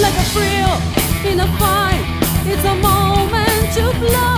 like a thrill in a fight. It's a moment to blow.